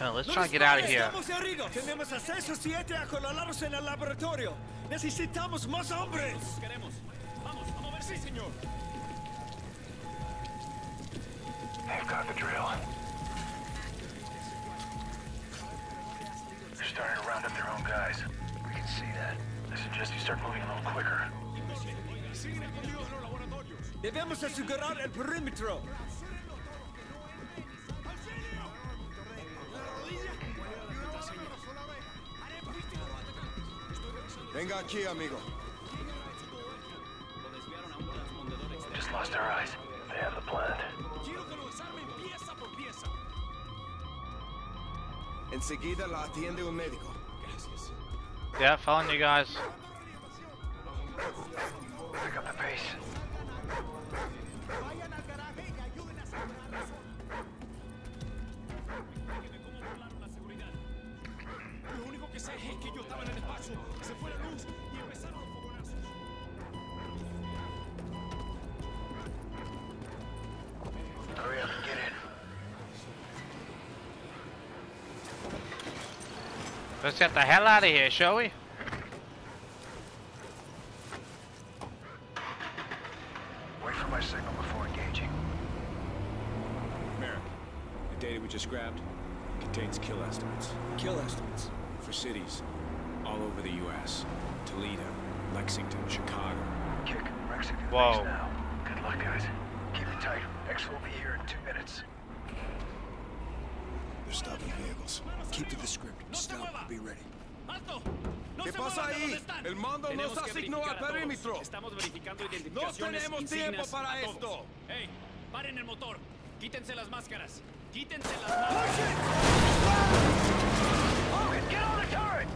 Well, let's try to get out of here. Tenemos acceso siete acorralados en el laboratorio. Necesitamos más hombres. Queremos. Vamos, a mover, sí, señor. They've got the drill. They're starting to round up their own guys. We can see that. I suggest you start moving a little quicker. Siguen escondidos en. Debemos asegurar el perímetro. Venga aquí, amigo. Just lost our eyes. They have the plan. Quiero que lo desarmen pieza por pieza. Enseguida la atiende un médico. Gracias. Yeah, following you guys. Pick up the pace. Let's get the hell out of here, shall we? Wait for my signal before engaging. Merrick, the data we just grabbed contains kill estimates Kill estimates. for cities all over the U.S. Toledo, Lexington, Chicago. Kick Mexican Whoa. now. Good luck, guys. Keep it tight. X will be here in two minutes. They're stopping vehicles. Keep to the script. Stop. Be ready. ¡Alto! ¡No ¿Qué se pasa muevan de ahí? El mando Tenemos nos asignó al perímetro. Estamos verificando No tenemos tiempo para esto. ¡Ey! ¡Paren el motor! ¡Quítense las máscaras! ¡Quítense las máscaras! Logan, get on the turret!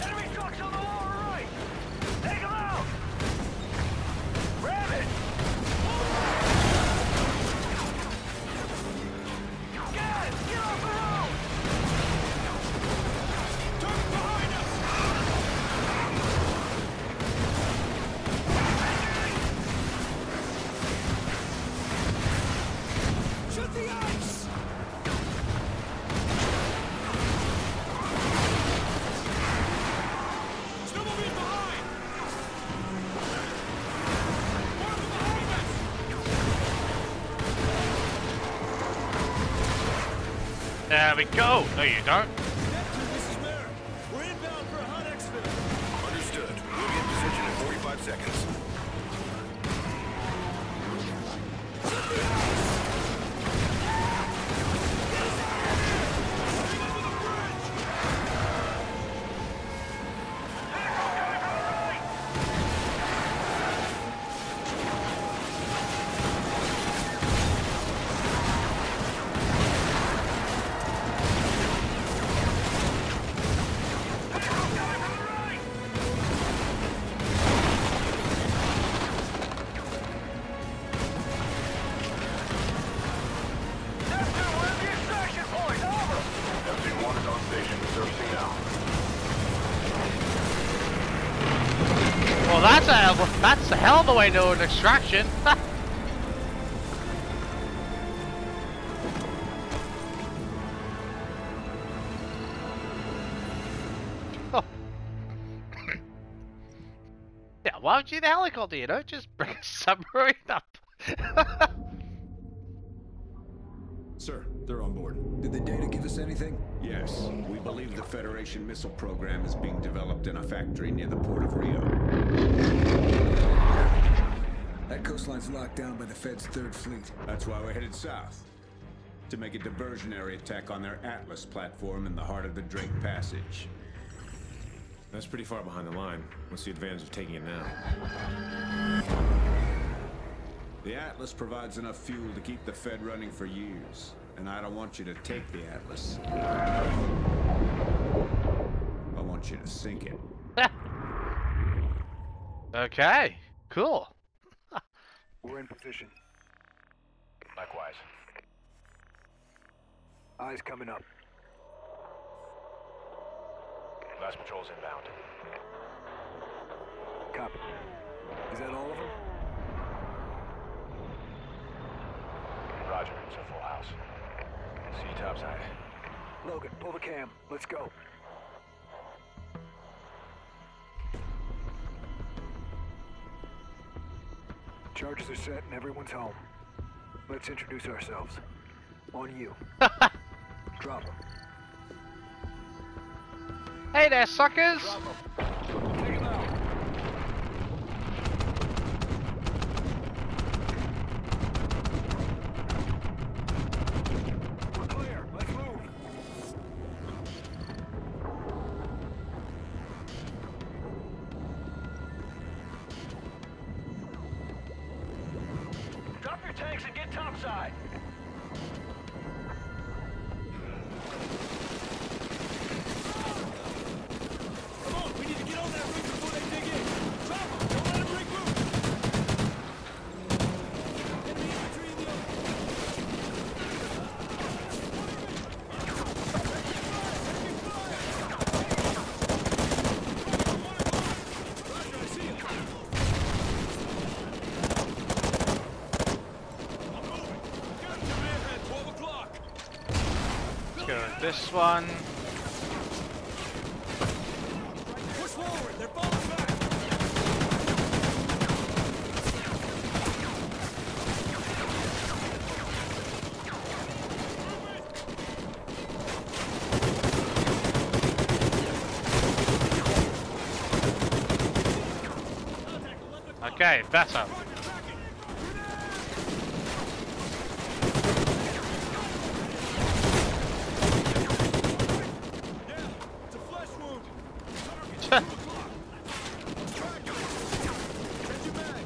Enemy trucks on the lower right! Take them out! We go. No, you don't. Understood. We'll be in position in 45 seconds. Of way to an extraction. Oh. yeah, why would you a helicopter? You know, just bring a submarine up. Sir, they're on board. Did the data give us anything? Yes, we believe the Federation missile program is being developed in a factory near the port of Rio. That coastline's locked down by the Fed's Third Fleet. That's why we're headed south. To make a diversionary attack on their Atlas platform in the heart of the Drake Passage. That's pretty far behind the line. What's the advantage of taking it now? The Atlas provides enough fuel to keep the Fed running for years. And I don't want you to take the Atlas. I want you to sink it. okay, cool. We're in position. Likewise. Eyes coming up. Last patrol's inbound. Copy. Is that all of them? Roger. Roger, it's a full house. See you topside. Logan, pull the cam. Let's go. Charges are set and everyone's home. Let's introduce ourselves. On you. Drop 'em. Hey there, suckers! And get topside. Come on, we need to get on that rig before they dig in. Drop 'em. Don't let 'em regroup. Enemy infantry in the open. Roger, I see 'em. I'm moving. Got your man at 12 o'clock. Let's go with this one. Okay, better. Yeah, it's a flesh wound. Tch. Get your bag.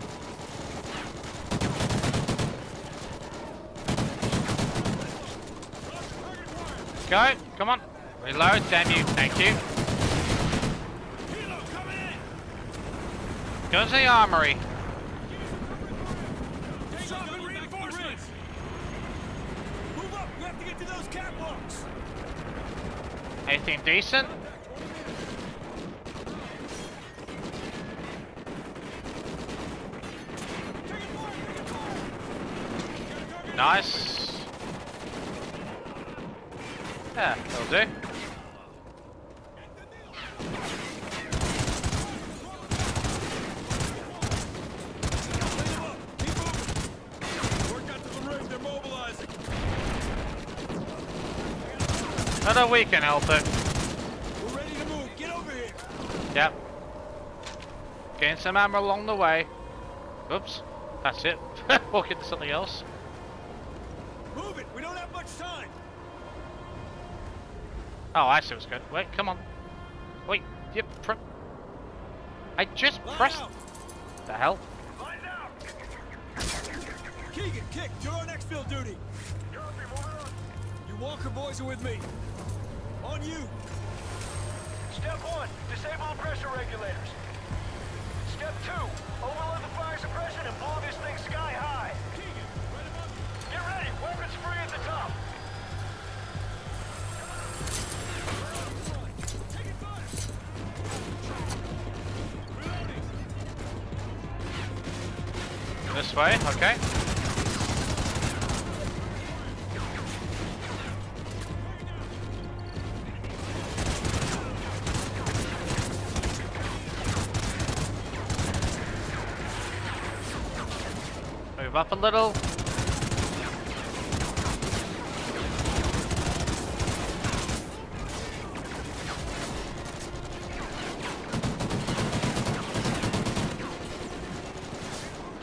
Go, come on. Reload, damn you, thank you. Go to the armory. Anything decent? Nice. Yeah, that'll do. Work out to the ring. They're mobilizing. Another we can help it. We're ready to move. Get over here. Yep. Getting some ammo along the way. Oops. That's it. Walk into something else. Move it. We don't have much time. Oh, I see what's good. Wait, come on. Wait, yep, I just Line pressed out. the hell. Lines out. Keegan, kick. You're on exfil duty. You Walker boys are with me. On you. Step one, disable the pressure regulators. Step two, overload the fire suppression and blow this thing sky high. Get ready, weapons free at the top. This way, okay. Move up a little.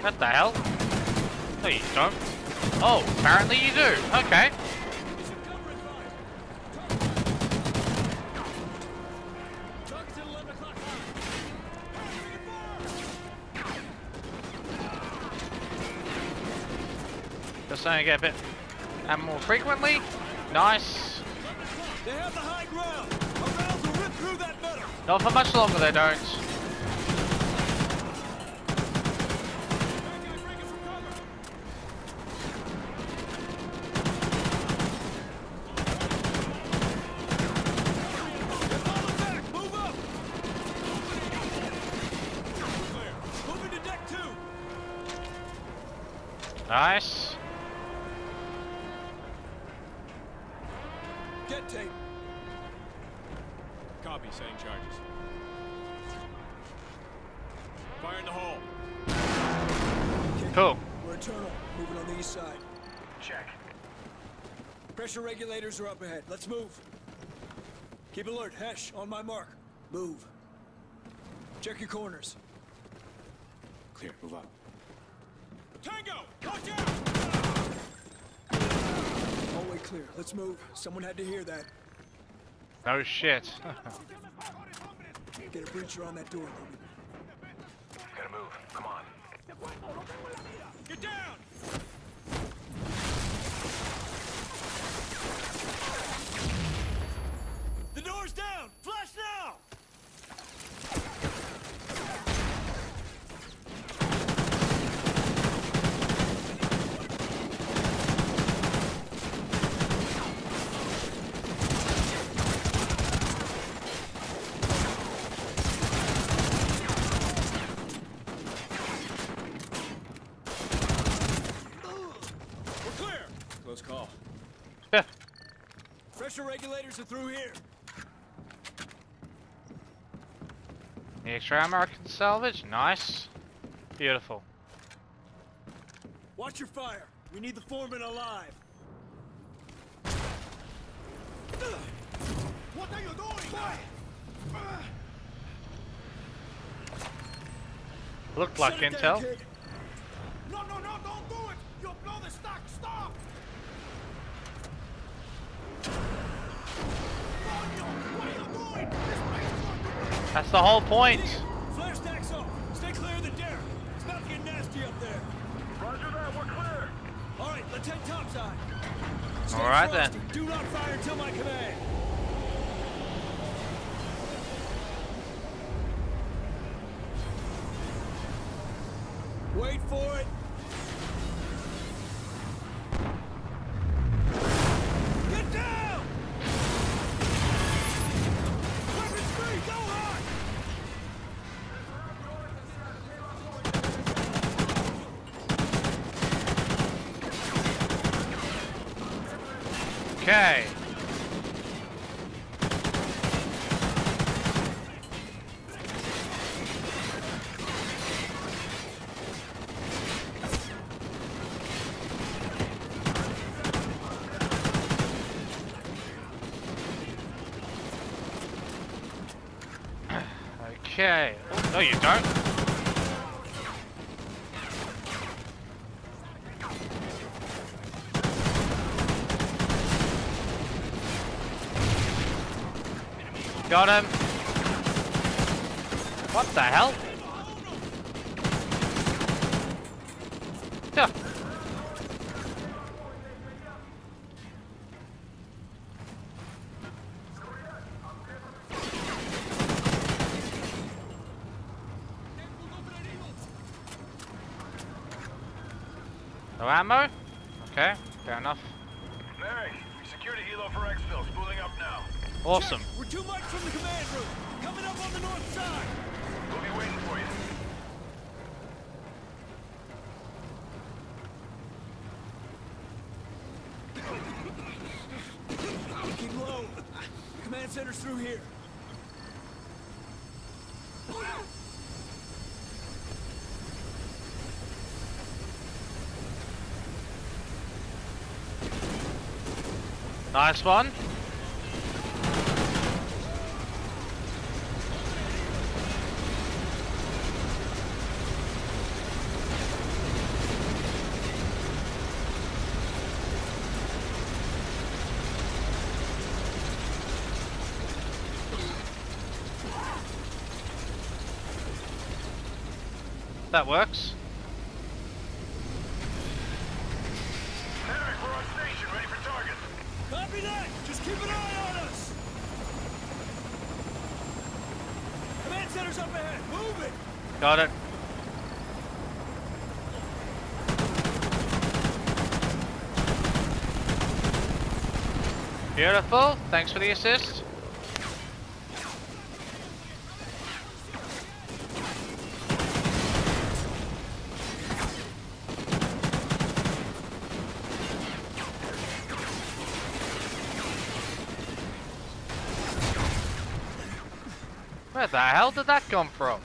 What the hell? No, you don't. Oh, apparently you do. Saying, get a bit and more frequently. Nice. They have the high ground. Our rounds will rip through that. Not for much longer, they don't. Let's move. Keep alert. Hesh, on my mark. Move. Check your corners. Clear, move up. Tango! Watch out! Hallway clear. Let's move. Someone had to hear that. No shit. Get a breacher on that door, Logan. Gotta move. Come on. Get down! The door's down! Flash now! We're clear! Close call. Pressure regulators are through here. The extra ammo I can salvage. Nice. Beautiful. Watch your fire. We need the foreman alive. What are you doing? Looked like it down, intel. No, no, no, don't do it! You'll blow the stock! Stop! Coño, What are you doing? This place is going to That's the whole point. Flare stacks. Stay clear of the derrick. It's about to get nasty up there. Roger that. We're clear. All right, Lieutenant Topside. Stay All right, then. Do not fire until my command. Wait for it. Okay. Oh, no, you don't. Got him. What the hell? Huh. No ammo? Okay, fair enough. Mary, we secured a helo for exfil. Spooling up now. Awesome. We're two mics from the command room. Coming up on the north side. We'll be waiting for you. Keep low. Command center's through here. Nice one. That works. Got it. Beautiful. Thanks for the assist. Where the hell did that come from?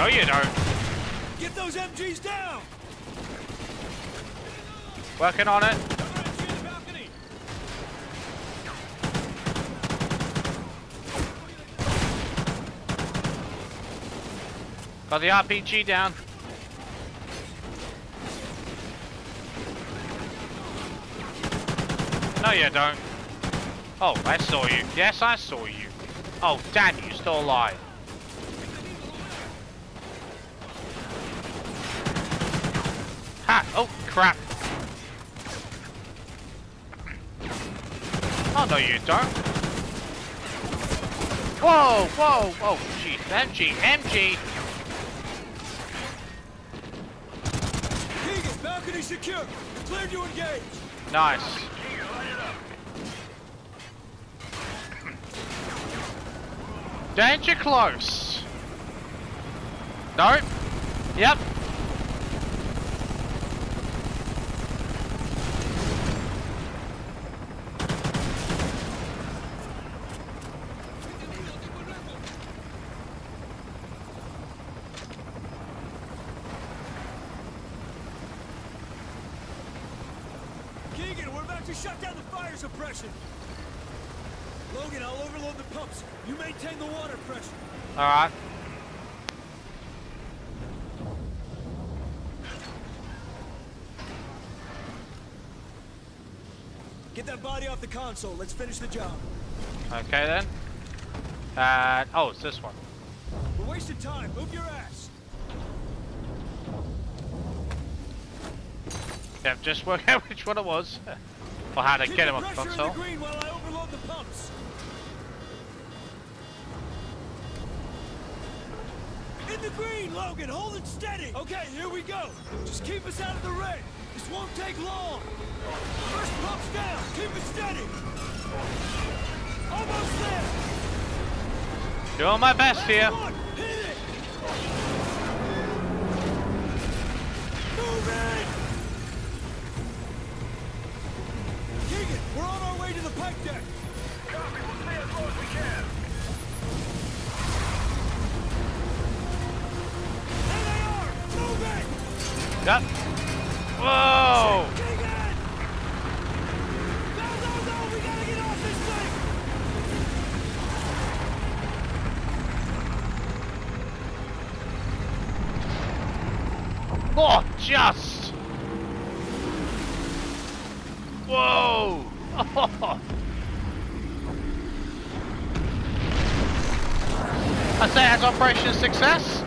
No, you don't. Get those MGs down! Working on it. Another entry in the balcony. Got the RPG down. No, you don't. Oh, I saw you. Yes, I saw you. Oh, damn, you're still alive. Ha! Oh, crap. Oh, no, you don't. Whoa, whoa, whoa, jeez. MG, MG. Keegan, balcony secure. Clear to engage. Nice. Danger close. Nope. Yep. To shut down the fire suppression. Logan, I'll overload the pumps. You maintain the water pressure. Alright. Get that body off the console. Let's finish the job. Okay then. Uh, oh, it's this one. We're wasting time. Move your ass. Yeah, just work out which one it was. Or how to Keep get him off the console. the green I overload the pumps. In the green, Logan. Hold it steady. Okay, here we go. Just keep us out of the red. This won't take long. First pump's down. Keep it steady. Almost there. Doing my best Last here. one. Way to the pipe deck. Copy, we'll stay as low as we can. There they are. Move it. Yep. Whoa! Go, go, go! We gotta get off this thing! Oh, just! I say that's Operation Success.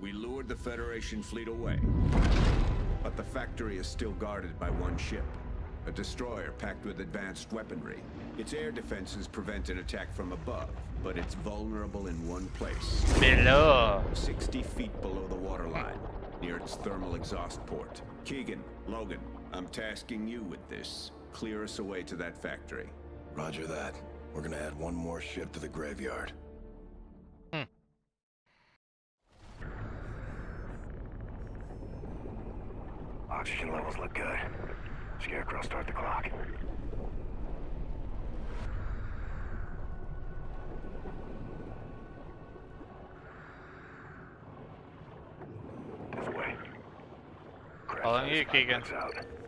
We lured the Federation fleet away. But the factory is still guarded by one ship. A destroyer packed with advanced weaponry. Its air defenses prevent an attack from above, but it's vulnerable in one place. Below. 60 feet below the waterline, near its thermal exhaust port. Keegan, Logan, I'm tasking you with this. Clear us away to that factory. Roger that. We're gonna add one more ship to the graveyard. Hmm. Oxygen levels look good. Scarecrow, start the clock. This way. Crash Following site you, Keegan. Out.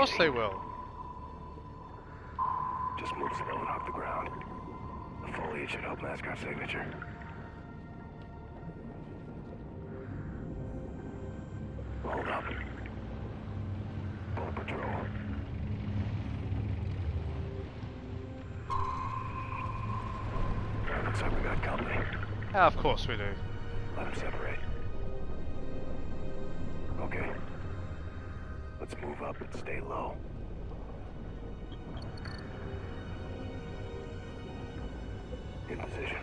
Course they will. Just move slow and hug the ground. The foliage should help mask our signature. Hold up. Full patrol. Looks like we got company. Yeah, of course we do. Let them separate. Okay. Let's move up and stay low. In position.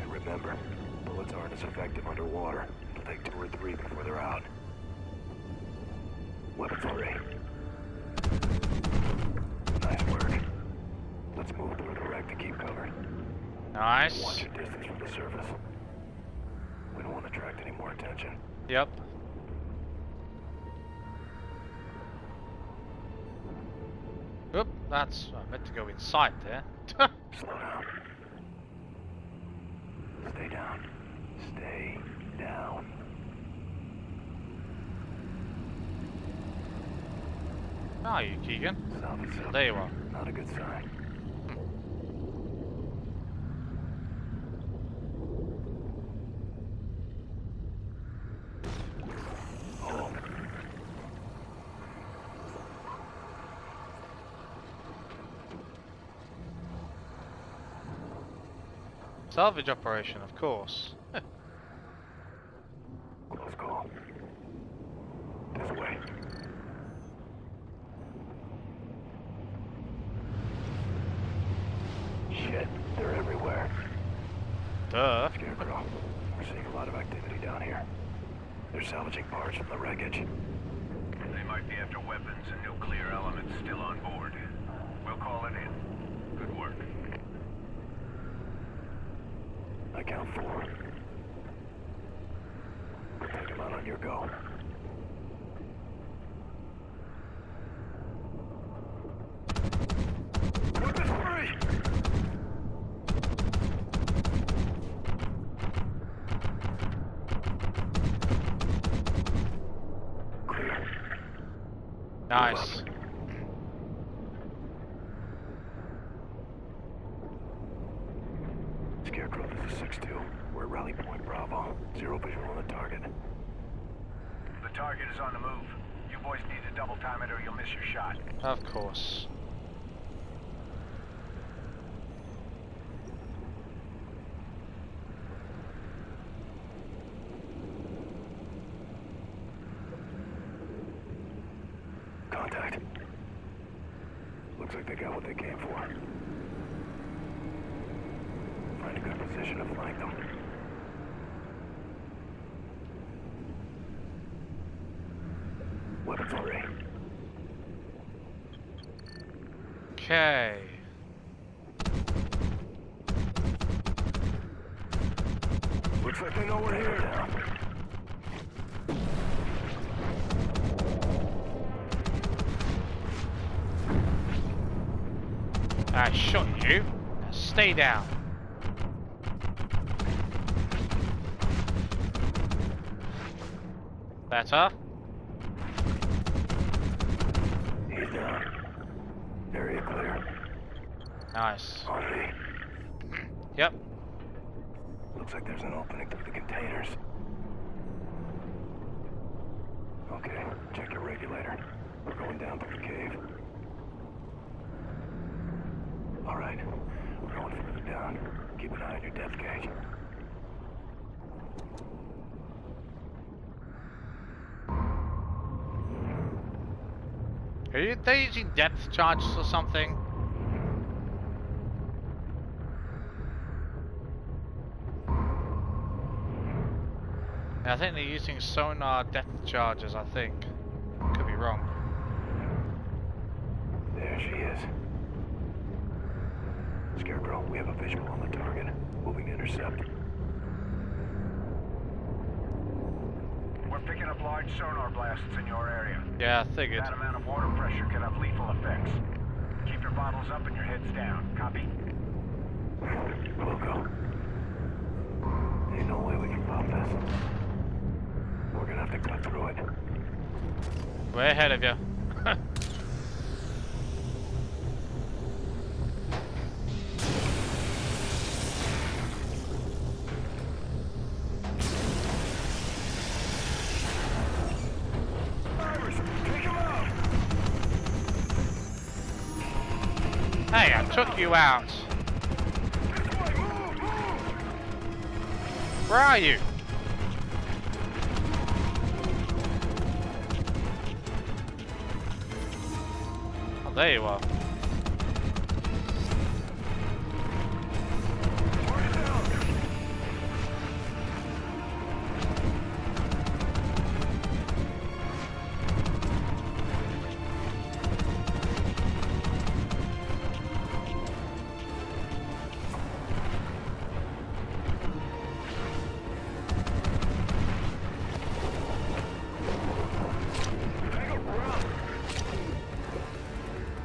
And remember, bullets aren't as effective underwater. It'll take two or three before they're out. Weapons free. Nice work. Let's move through the wreck to keep covered. Nice. Watch your distance from the surface. We don't want to attract any more attention. Yep. That's I meant to go inside there. Slow down. Stay down. Stay down. How are you, Keegan? South up. There you are. Not a good sign. Oh, Salvage operation, of course. close call. This way. Shit, they're everywhere. Duh. Scarecrow, we're seeing a lot of activity down here. They're salvaging parts from the wreckage. They might be after weapons and nuclear elements still on board. We'll call it in. Good work. I count four. We'll take them out on your go. Nice. Scarecrow, this is 6-2. We're at Rally Point Bravo. Zero visual on the target. The target is on the move. You boys need to double time it or you'll miss your shot. Of course. Contact. Looks like they came for. Find a good position to flank them. Weapons free. Okay. You. Now stay down. Better. He's down. Area clear. Nice. On. Yep. Looks like there's an opening through the containers. Okay, check your regulator. We're going down through the cave. Alright, we're going further down. Keep an eye on your depth gauge. Are you, they using depth charges or something? I think they're using sonar depth charges, I think. Could be wrong. There she is. Scarecrow, we have a visual on the target. Moving to intercept. We're picking up large sonar blasts in your area. Yeah, I figured. That amount of water pressure can have lethal effects. Keep your bottles up and your heads down. Copy? We'll go. Ain't no way we can pop this. We're gonna have to cut through it. Way ahead of you. you out. Where are you? Oh, there you are.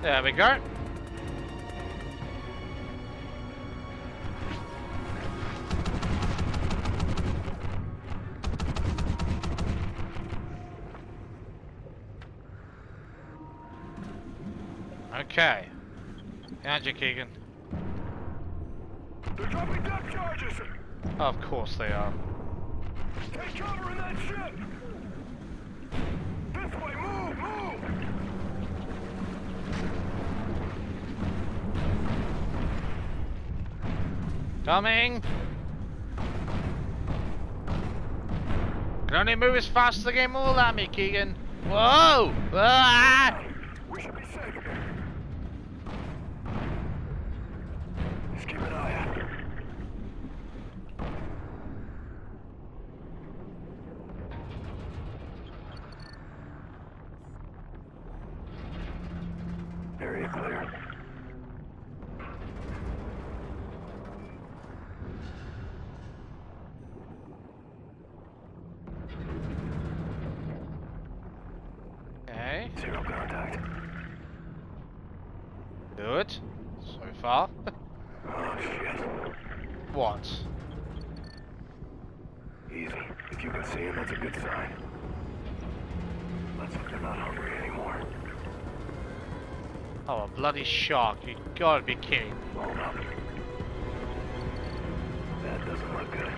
There we go. Okay. How'd you, Keegan? They're dropping depth charges! Of course they are. Take cover in that ship! Coming! Can only move as fast as the game will allow me, Keegan. Whoa! Ah! Okay, Zero contact. good. So far. Oh shit. what? Easy. If you can see him, that's a good sign. Let's hope they're not hungry anymore. Oh, a bloody shark. You gotta be kidding. Hold up. That doesn't look good.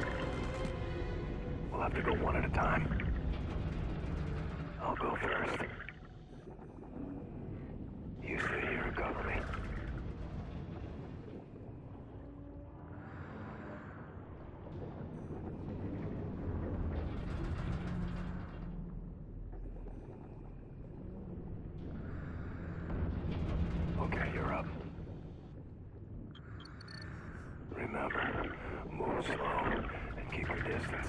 We'll have to go one at a time. I'll go first. You stay here and cover me. Okay, you're up. Remember, move slow and keep your distance.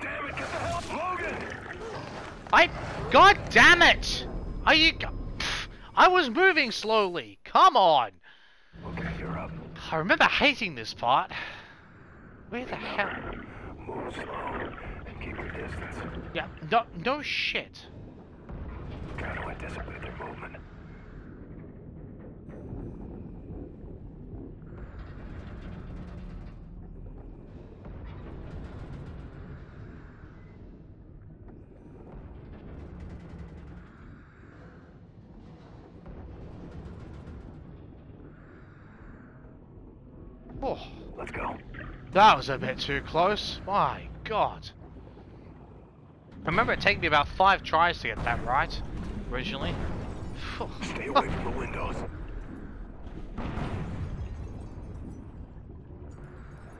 Damn it, get the hell, Logan! I. God damn it! Are you. Pff, I was moving slowly. Come on. Okay, you're up. I remember hating this part. Where the hell? Move slow and keep your distance. Yeah, no, no shit. Try to anticipate their movement. Oh, Let's go. that was a bit too close. My god. Remember, it took me about five tries to get that right, originally. Stay away from the windows.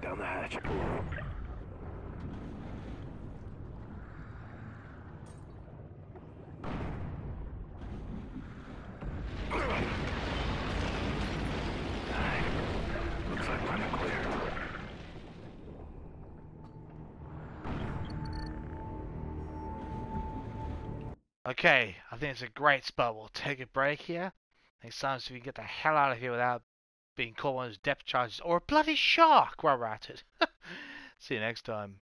Down the hatch. Okay, I think it's a great spot. We'll take a break here. Next time, so we can get the hell out of here without being caught on those depth charges or a bloody shark while we're at it. See you next time.